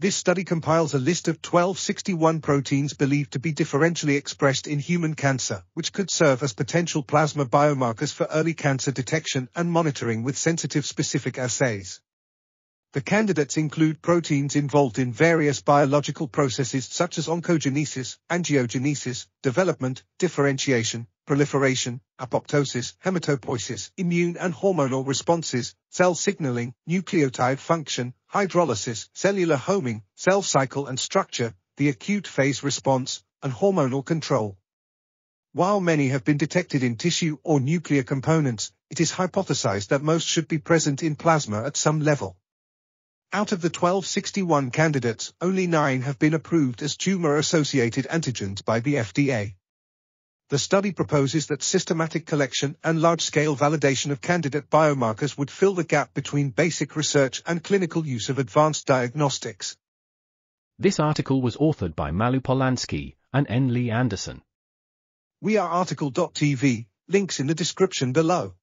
This study compiles a list of 1261 proteins believed to be differentially expressed in human cancer, which could serve as potential plasma biomarkers for early cancer detection and monitoring with sensitive specific assays. The candidates include proteins involved in various biological processes such as oncogenesis, angiogenesis, development, differentiation, proliferation, apoptosis, hematopoiesis, immune and hormonal responses, cell signaling, nucleotide function, hydrolysis, cellular homing, cell cycle and structure, the acute phase response, and hormonal control. While many have been detected in tissue or nuclear components, it is hypothesized that most should be present in plasma at some level. Out of the 1261 candidates, only nine have been approved as tumor-associated antigens by the FDA. The study proposes that systematic collection and large-scale validation of candidate biomarkers would fill the gap between basic research and clinical use of advanced diagnostics. This article was authored by Malu Polanski and N. Leigh Anderson. We are RTCL.TV, links in the description below.